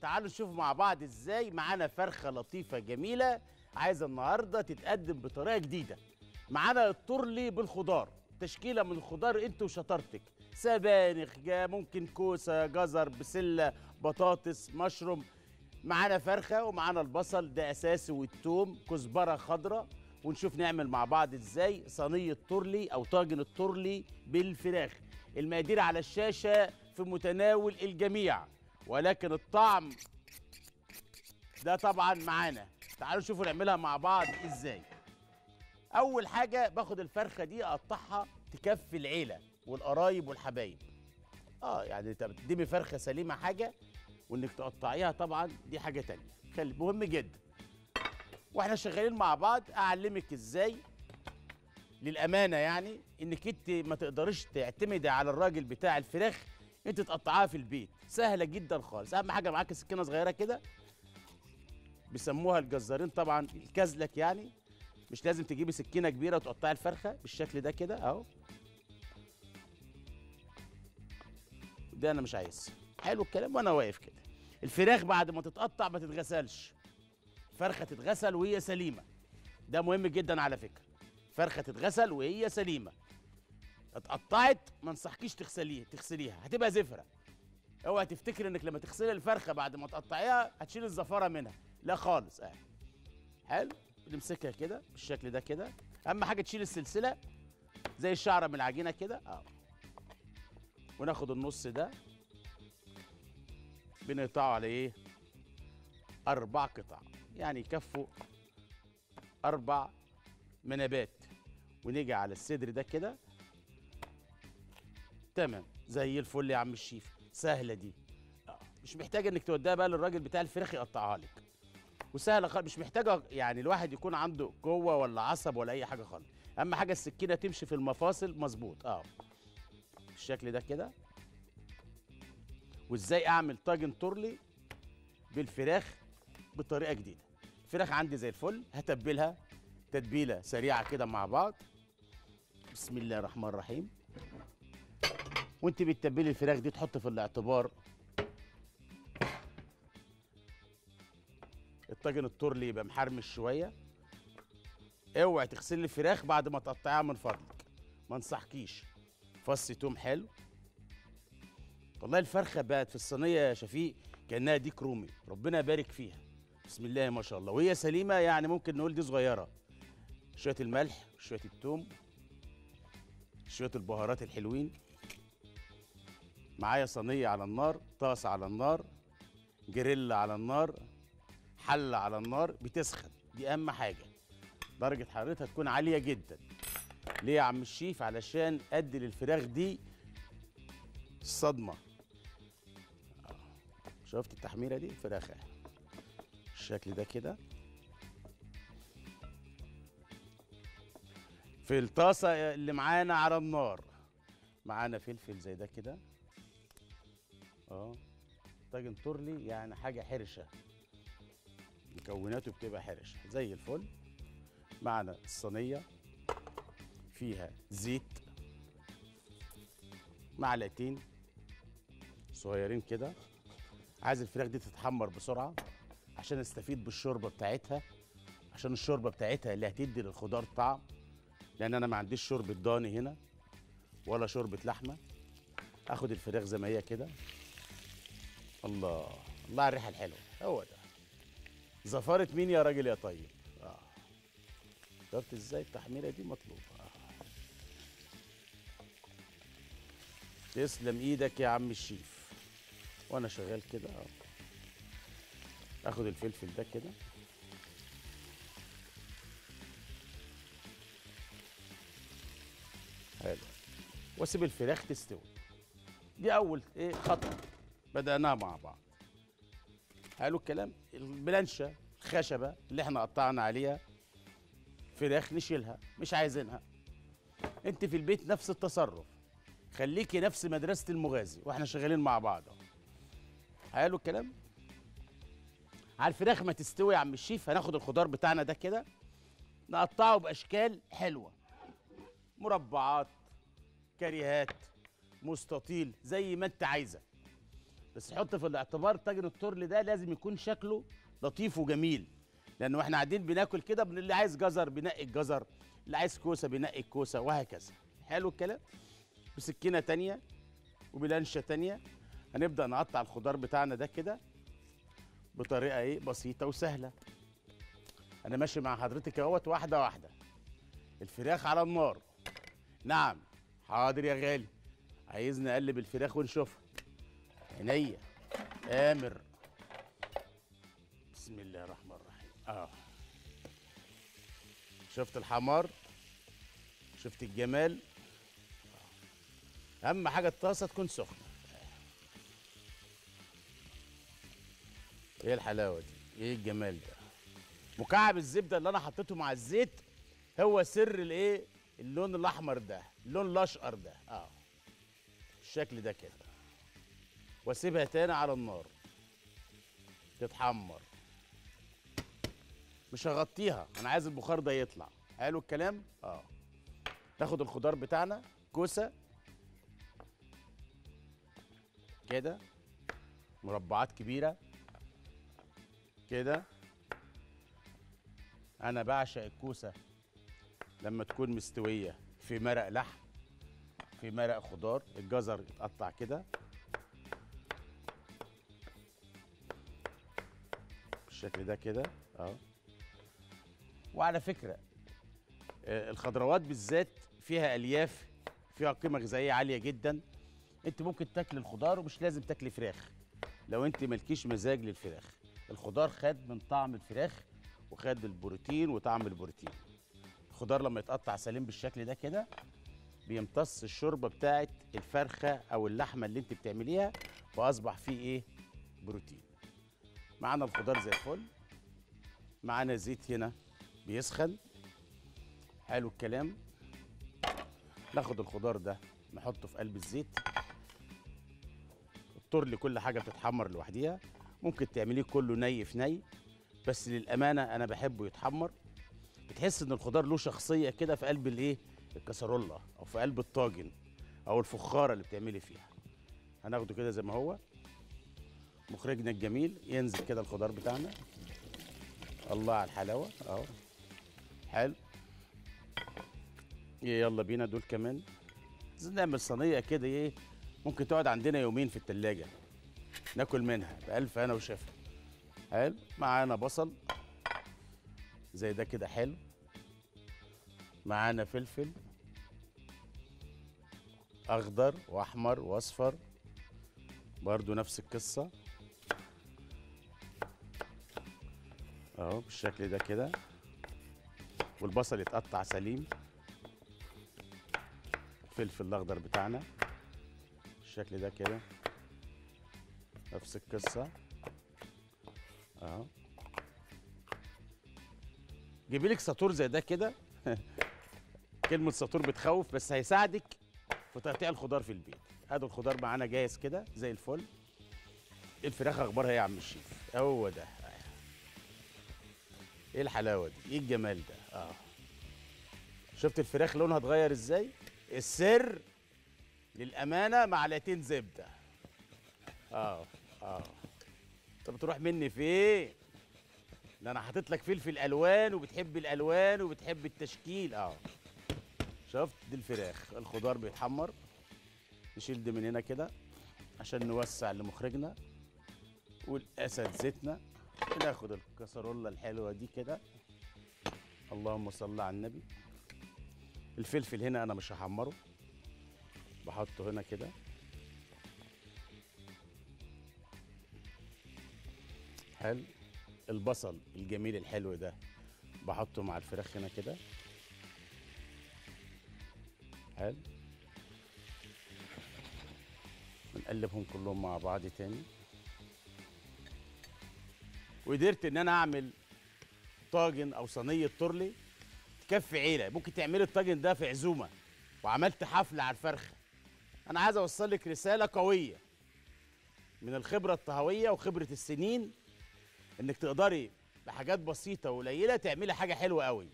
تعالوا نشوف مع بعض إزاي معانا فرخة لطيفة جميلة عايزة النهارده تتقدم بطريقة جديدة. معانا التورلي بالخضار. تشكيلة من الخضار أنت وشطارتك. سبانخ ممكن كوسة جزر بسلة بطاطس مشروم. معانا فرخة ومعانا البصل ده أساسي والثوم كزبرة خضراء ونشوف نعمل مع بعض إزاي صينية تورلي أو طاجن التورلي بالفراخ. المقادير على الشاشة في متناول الجميع. ولكن الطعم ده طبعا معانا. تعالوا نشوفوا نعملها مع بعض إزاي. أول حاجة باخد الفرخة دي أقطعها تكفي العيلة والقرايب والحبايب. آه يعني أنت فرخة سليمة حاجة وإنك تقطعيها طبعا دي حاجة تانية. خلي مهم جدا. وإحنا شغالين مع بعض أعلمك إزاي للأمانة يعني إنك أنت ما تقدريش تعتمدي على الراجل بتاع الفراخ انت تقطعها في البيت. سهلة جدا خالص. أهم حاجة معاك سكينة صغيرة كده. بيسموها الجزارين طبعا الكزلك يعني. مش لازم تجيبي سكينة كبيرة وتقطعي الفرخة بالشكل ده كده أهو. ده أنا مش عايز. حلو الكلام وأنا واقف كده. الفراخ بعد ما تتقطع ما تتغسلش. فرخة تتغسل وهي سليمة. ده مهم جدا على فكرة. فرخة تتغسل وهي سليمة. اتقطعت ما انصحكيش تغسليها تغسليها. هتبقى زفرة. اوعى تفتكر انك لما تغسلي الفرخة بعد ما تقطعيها هتشيل الزفارة منها. لا خالص آه حلو. نمسكها كده بالشكل ده كده. أهم حاجة تشيل السلسلة زي الشعرة من العجينة كده. آه. وناخد النص ده. بنقطعه على إيه؟ أربع قطع. يعني يكفوا أربع منابات. ونيجي على الصدر ده كده. تمام. زي الفل يا عم الشيف. سهلة دي. مش محتاجه إنك توديها بقى للراجل بتاع الفراخ يقطعها لك. وسهلة خالص مش محتاجة يعني الواحد يكون عنده قوة ولا عصب ولا أي حاجة خالص. أهم حاجة السكينة تمشي في المفاصل مظبوط. آه. بالشكل ده كده. وإزاي أعمل طاجن تورلي بالفراخ بطريقة جديدة. الفراخ عندي زي الفل. هتبلها تتبيلة سريعة كده مع بعض. بسم الله الرحمن الرحيم. وانت بتتبلي الفراخ دي تحط في الاعتبار. الطاجن التورلي يبقى محرمش شوية. اوعي تغسلي الفراخ بعد ما تقطعيها من فضلك. ما انصحكيش. فص توم حلو. والله الفرخة بقت في الصينية يا شفيق كأنها ديك رومي. ربنا يبارك فيها. بسم الله ما شاء الله. وهي سليمة يعني ممكن نقول دي صغيرة. شوية الملح شوية التوم شوية البهارات الحلوين. معايا صينية على النار طاسة على النار جريل على النار حلة على النار بتسخن. دي أهم حاجة. درجة حرارتها تكون عالية جدا. ليه يا عم الشيف؟ علشان أدي للفراخ دي آه. شفت التحميرة دي؟ فراخ أهي. الشكل ده كده. في الطاسة اللي معانا على النار. معانا فلفل زي ده كده. آه طاجن تورلي يعني حاجة حرشة. مكوناته بتبقى حرشة زي الفل. معنا الصينيه فيها زيت. معلقتين صغيرين كده. عايز الفراخ دي تتحمر بسرعة عشان استفيد بالشوربة بتاعتها عشان الشوربة بتاعتها اللي هتدي للخضار طعم. لأن أنا ما عنديش شوربة ضاني هنا ولا شوربة لحمة. آخد الفراخ زي ما هي كده. الله. الله على الريحة الحلوة. هو ده. زفاره مين يا راجل يا طيب؟ آه. شفت إزاي التحميره دي؟ مطلوبة. آه. تسلم إيدك يا عم الشيف. وأنا شغال كده. اخد الفلفل ده كده. حلو. واسيب الفراخ تستوي. دي أول إيه؟ خطوة. بدأناها مع بعض. حلو الكلام؟ البلانشة الخشبة اللي إحنا قطعنا عليها فراخ نشيلها مش عايزينها. انت في البيت نفس التصرف. خليكي نفس مدرسة المغازي وإحنا شغالين مع بعض حلو الكلام؟ على الفراخ ما تستوي يا عم الشيف هناخد الخضار بتاعنا ده كده نقطعه بأشكال حلوة. مربعات كريهات مستطيل زي ما انت عايزة. بس حط في الاعتبار طاجن التورلي ده لازم يكون شكله لطيف وجميل. لأنه إحنا قاعدين بناكل كده اللي عايز جزر بينقي الجزر اللي عايز كوسة بينقي الكوسة وهكذا. حلو الكلام؟ بسكينة تانية وبلانشة تانية. هنبدأ نقطع الخضار بتاعنا ده كده بطريقة إيه؟ بسيطة وسهلة. أنا ماشي مع حضرتك أهوت واحدة واحدة. الفراخ على النار. نعم. حاضر يا غالي. عايزني أقلب الفراخ ونشوفها. عينيا. آمر. بسم الله الرحمن الرحيم. آه. شفت الحمار؟ شفت الجمال؟ آه. أهم حاجة الطاسة تكون سخنة. إيه الحلاوة دي؟ إيه الجمال ده؟ مكعب الزبدة اللي أنا حطيته مع الزيت هو سر الإيه؟ اللون الأحمر ده اللون الأشقر ده. آه. الشكل ده كده. واسيبها تاني على النار. تتحمر. مش هغطيها أنا عايز البخار ده يطلع. حلو الكلام؟ آه. ناخد الخضار بتاعنا كوسة. كده. مربعات كبيرة. كده. أنا بعشق الكوسة لما تكون مستوية في مرق لحم في مرق خضار الجزر يتقطع كده. بالشكل ده كده آه. وعلى فكرة آه، الخضروات بالذات فيها ألياف فيها قيمة غذائية عالية جدا. أنت ممكن تاكل الخضار ومش لازم تاكلي فراخ لو أنت مالكيش مزاج للفراخ. الخضار خد من طعم الفراخ وخد البروتين وطعم البروتين. الخضار لما يتقطع سليم بالشكل ده كده بيمتص الشوربة بتاعت الفرخة أو اللحمة اللي أنت بتعمليها وأصبح فيه إيه؟ بروتين. معانا الخضار زي الفل. معانا زيت هنا بيسخن. حلو الكلام. ناخد الخضار ده نحطه في قلب الزيت. الترلي كل حاجة بتتحمر لوحديها. ممكن تعمليه كله ني في ني بس للأمانة أنا بحبه يتحمر. بتحس إن الخضار له شخصية كده في قلب الإيه؟ الكسرولة أو في قلب الطاجن أو الفخارة اللي بتعملي فيها. هناخده كده زي ما هو. مخرجنا الجميل ينزل كده الخضار بتاعنا. الله على الحلاوة. أهو. حلو. يلا بينا دول كمان. نعمل صينيه كده إيه ممكن تقعد عندنا يومين في التلاجة. ناكل منها بألف هنا وشفا حلو. معانا بصل. زي ده كده حلو. معانا فلفل. أخضر وأحمر وأصفر. برضو نفس القصة. اهو بالشكل ده كده. والبصل يتقطع سليم. الفلفل الأخضر بتاعنا بالشكل ده كده. نفس القصة. اهو. جيبي لك ساطور زي ده كده. كلمة ساطور بتخوف بس هيساعدك في تقطيع الخضار في البيت. هذا الخضار معانا جاهز كده زي الفل. الفراخ أخبارها إيه يا عم الشيف؟ هو ده. إيه الحلاوة دي؟ إيه الجمال ده؟ آه. شفت الفراخ لونها اتغير إزاي؟ السر للأمانة معلقتين زبدة. آه آه. انت بتروح مني فين؟ ده أنا حاطط لك فلفل ألوان وبتحب الألوان وبتحب التشكيل. آه. شفت؟ دي الفراخ. الخضار بيتحمر. نشيل دي من هنا كده عشان نوسع لمخرجنا. والأسد زيتنا. وناخد الكسرولة الحلوة دي كده. اللهم صل على النبي. الفلفل هنا أنا مش هحمره. بحطه هنا كده. حلو. البصل الجميل الحلو ده بحطه مع الفراخ هنا كده. حلو. بنقلبهم كلهم مع بعض تاني. وقدرت إن أنا أعمل طاجن أو صينية تورلي تكفي عيلة. ممكن تعملي الطاجن ده في عزومة وعملت حفلة على الفرخة. أنا عايز أوصل لك رسالة قوية من الخبرة الطهوية وخبرة السنين إنك تقدري بحاجات بسيطة وقليلة تعملي حاجة حلوة قوي.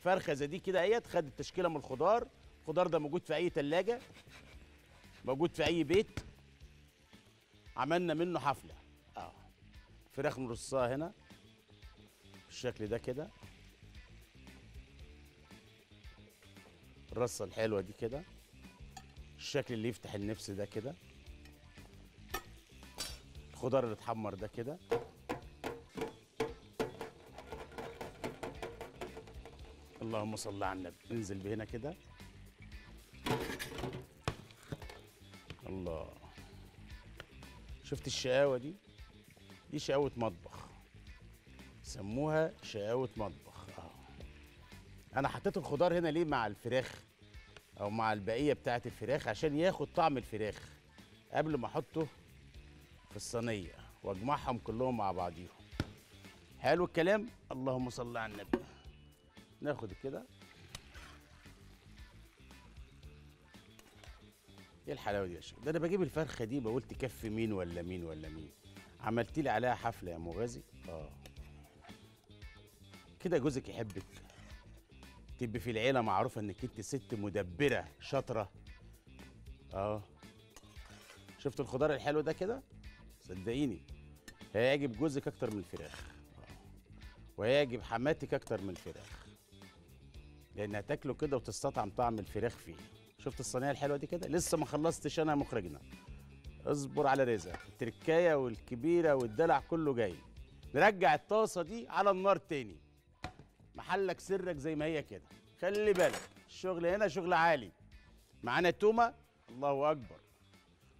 فرخة زي دي كده أهيت خدت تشكيله من الخضار. الخضار ده موجود في أي تلاجة موجود في أي بيت. عملنا منه حفلة. فراخ نرصها هنا بالشكل ده كده. الرصة الحلوة دي كده. الشكل اللي يفتح النفس ده كده. الخضار اللي اتحمر ده كده. اللهم صل على النبي. ننزل بهنا كده. الله. شفت الشقاوة دي؟ دي شقاوة مطبخ. سموها شقاوة مطبخ. آه. أنا حطيت الخضار هنا ليه مع الفراخ؟ أو مع البقية بتاعت الفراخ عشان ياخد طعم الفراخ قبل ما أحطه في الصينية وأجمعهم كلهم مع بعضيهم. حلو الكلام؟ اللهم صل على النبي. ناخد كده. إيه الحلاوة دي يا شيخ؟ ده أنا بجيب الفرخة دي بقول تكفي مين ولا مين ولا مين؟ عملت لي عليها حفلة يا مغازي. آه. كده جوزك يحبك. تبقي في العيلة معروفة إنك أنت ست مدبرة شاطرة. آه. شفت الخضار الحلو ده كده؟ صدقيني. هيعجب جوزك أكتر من الفراخ. آه. وهيعجب حماتك أكتر من الفراخ. لأن هتاكله كده وتستطعم طعم الفراخ فيه. شفت الصينية الحلوة دي كده؟ لسه ما خلصتش أنا مخرجنا. اصبر على رزق التركاية والكبيرة والدلع كله جاي. نرجع الطاسة دي على النار تاني. محلك سرك زي ما هي كده. خلي بالك الشغل هنا شغل عالي. معانا تومة؟ الله أكبر.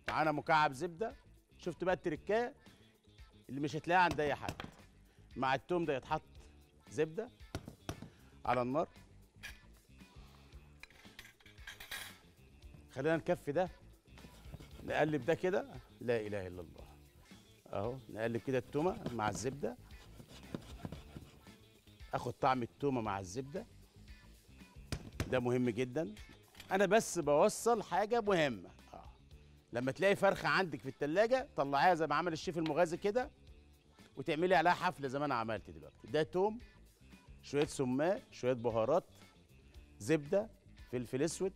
معانا مكعب زبدة؟ شفت بقى التركاية؟ اللي مش هتلاقيها عند أي حد. مع التوم ده يتحط زبدة على النار. خلينا نكفي ده. نقلب ده كده. لا إله إلا الله. أهو نقلب كده التومة مع الزبدة. آخد طعم التومة مع الزبدة. ده مهم جدا. أنا بس بوصل حاجة مهمة. آه. لما تلاقي فرخة عندك في التلاجة طلعيها زي ما عمل الشيف المغازي كده وتعملي عليها حفلة زي ما أنا عملت دلوقتي. ده توم شوية سماق شوية بهارات زبدة فلفل أسود.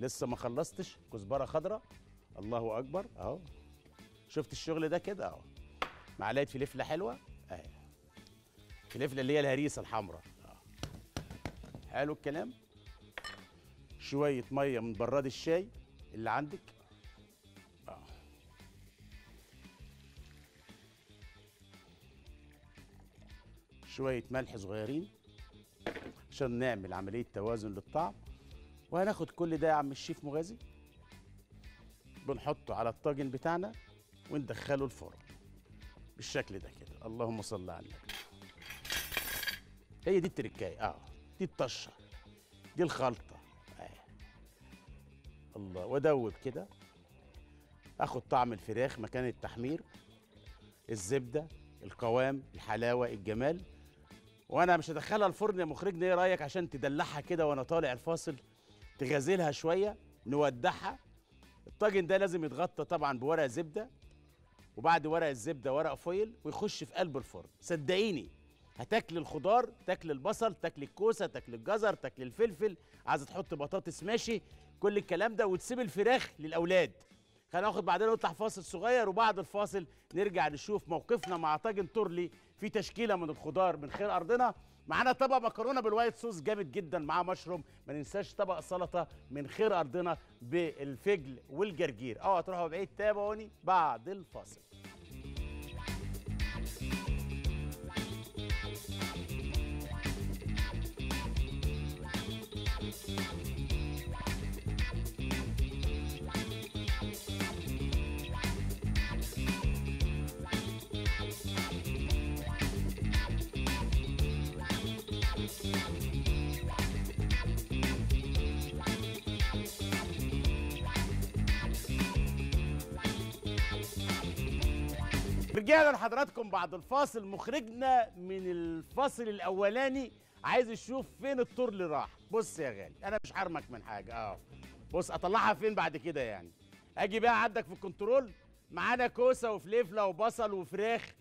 لسه ما خلصتش كزبرة خضراء. الله أكبر. أهو. شفت الشغل ده كده أهو. معلقة فلفله حلوة. أهي. فلفله اللي هي الهريسة الحمراء. حلو الكلام. شوية مية من براد الشاي اللي عندك. أهو. شوية ملح صغيرين عشان نعمل عملية توازن للطعم. وهناخد كل ده يا عم الشيف مغازي. بنحطه على الطاجن بتاعنا وندخله الفرن بالشكل ده كده. اللهم صل على النبي. هي دي التركاية. آه. دي الطشة. دي الخلطة. آه. الله. وأدوب كده. آخد طعم الفراخ مكان التحمير الزبدة القوام الحلاوة الجمال. وأنا مش هدخلها الفرن يا مخرجنا إيه رأيك؟ عشان تدلعها كده وأنا طالع الفاصل تغازلها شوية نودعها الطاجن ده لازم يتغطى طبعا بورق زبدة وبعد ورق الزبدة ورق فويل ويخش في قلب الفرن. صدقيني هتاكل الخضار تاكل البصل تاكل الكوسة تاكل الجزر تاكل الفلفل عايزه تحط بطاطس ماشي كل الكلام ده وتسيب الفراخ للأولاد. خلينا ناخد بعدين نطلع فاصل صغير وبعد الفاصل نرجع نشوف موقفنا مع طاجن تورلي في تشكيلة من الخضار من خير أرضنا. معانا طبق مكرونة بالوايت صوص جامد جدا معاه مشروم. ما ننساش طبق سلطة من خير أرضنا بالفجل والجرجير. اوعى تروحوا بعيد تابعوني بعد الفاصل. رجعنا لحضراتكم بعد الفاصل. مخرجنا من الفاصل الأولاني عايز يشوف فين الطور اللي راح. بص يا غالي أنا مش حرمك من حاجة. آه. بص أطلعها فين بعد كده يعني؟ أجي بقى عندك في الكنترول. معانا كوسة وفليفلة وبصل وفراخ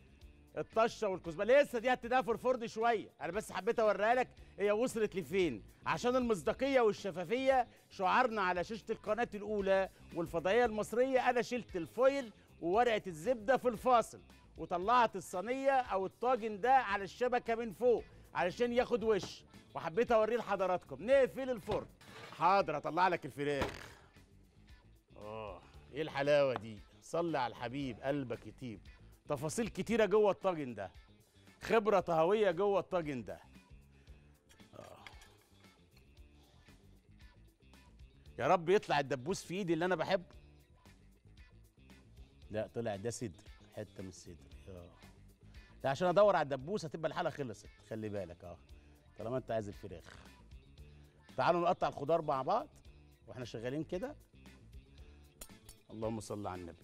الطشة والكزبرة. لسه دي هتديها في الفرن شوية. أنا بس حبيت أوريها لك هي وصلت لفين؟ عشان المصداقية والشفافية شعارنا على شاشة القناة الأولى والفضائية المصرية. أنا شلت الفويل وورقة الزبدة في الفاصل وطلعت الصينية أو الطاجن ده على الشبكة من فوق علشان ياخد وش. وحبيت أوريه لحضراتكم. نقفل الفرن. حاضر أطلع لك الفراخ. آه إيه الحلاوة دي؟ صلي على الحبيب قلبك يطيب. تفاصيل كتيرة جوه الطاجن ده. خبرة طهوية جوه الطاجن ده. آه. يا رب يطلع الدبوس في إيدي اللي أنا بحبه. لا طلع ده صدر حتة من الصدر آه لا عشان أدور على الدبوس هتبقى الحاله خلصت. خلي بالك آه طالما أنت عايز الفراخ. تعالوا نقطع الخضار مع بعض وإحنا شغالين كده. اللهم صل على النبي.